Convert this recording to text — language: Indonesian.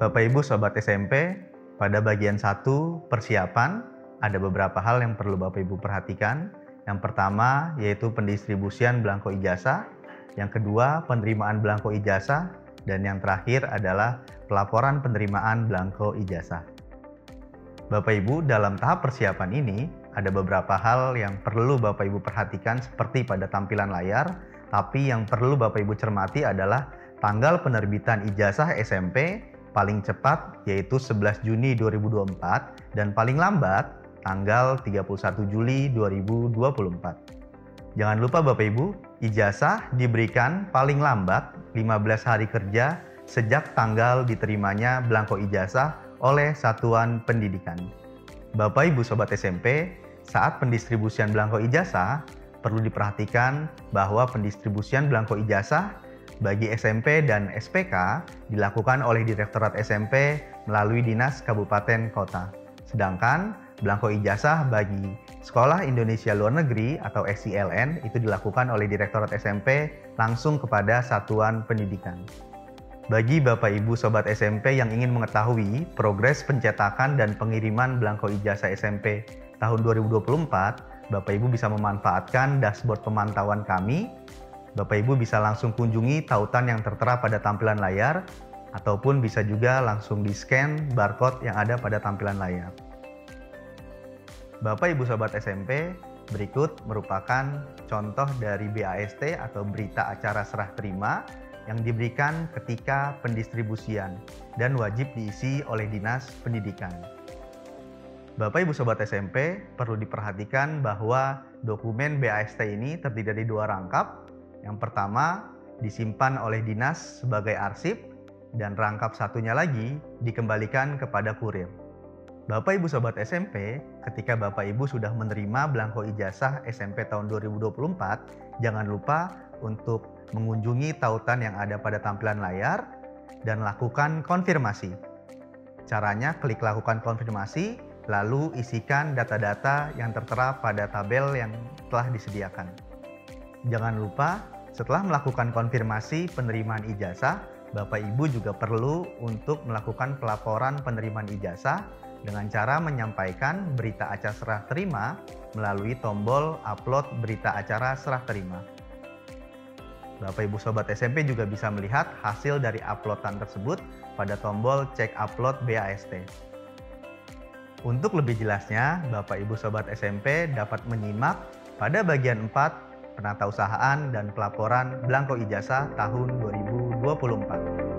Bapak Ibu Sobat SMP, pada bagian 1 persiapan ada beberapa hal yang perlu Bapak Ibu perhatikan. Yang pertama yaitu pendistribusian belangko ijazah, yang kedua penerimaan belangko ijazah, dan yang terakhir adalah pelaporan penerimaan belangko ijazah. Bapak Ibu, dalam tahap persiapan ini ada beberapa hal yang perlu Bapak Ibu perhatikan seperti pada tampilan layar, tapi yang perlu Bapak Ibu cermati adalah tanggal penerbitan ijazah SMP paling cepat yaitu 11 Juni 2024 dan paling lambat tanggal 31 Juli 2024. Jangan lupa Bapak Ibu, ijazah diberikan paling lambat 15 hari kerja sejak tanggal diterimanya belangko ijazah oleh satuan pendidikan. Bapak Ibu Sobat SMP, saat pendistribusian belangko ijazah, perlu diperhatikan bahwa pendistribusian belangko ijazah bagi SMP dan SPK dilakukan oleh Direktorat SMP melalui Dinas Kabupaten Kota. Sedangkan belangko ijazah bagi Sekolah Indonesia Luar Negeri atau SILN itu dilakukan oleh Direktorat SMP langsung kepada satuan pendidikan. Bagi Bapak Ibu Sobat SMP yang ingin mengetahui progres pencetakan dan pengiriman belangko ijazah SMP tahun 2024, Bapak Ibu bisa memanfaatkan dashboard pemantauan kami. Bapak Ibu bisa langsung kunjungi tautan yang tertera pada tampilan layar, ataupun bisa juga langsung di-scan barcode yang ada pada tampilan layar. Bapak Ibu Sobat SMP, berikut merupakan contoh dari BAST atau Berita Acara Serah Terima yang diberikan ketika pendistribusian dan wajib diisi oleh Dinas Pendidikan. Bapak Ibu Sobat SMP perlu diperhatikan bahwa dokumen BAST ini terdiri dari dua rangkap. Yang pertama disimpan oleh dinas sebagai arsip dan rangkap satunya lagi dikembalikan kepada kurir. Bapak Ibu Sobat SMP, ketika Bapak Ibu sudah menerima belangko ijazah SMP tahun 2024, jangan lupa untuk mengunjungi tautan yang ada pada tampilan layar, dan lakukan konfirmasi. Caranya klik lakukan konfirmasi, lalu isikan data-data yang tertera pada tabel yang telah disediakan. Jangan lupa, setelah melakukan konfirmasi penerimaan ijazah, Bapak Ibu juga perlu untuk melakukan pelaporan penerimaan ijazah dengan cara menyampaikan berita acara serah terima melalui tombol upload berita acara serah terima. Bapak Ibu Sobat SMP juga bisa melihat hasil dari uploadan tersebut pada tombol cek upload BAST. Untuk lebih jelasnya, Bapak Ibu Sobat SMP dapat menyimak pada bagian 4 penatausahaan dan pelaporan Blanko Ijazah tahun 2024.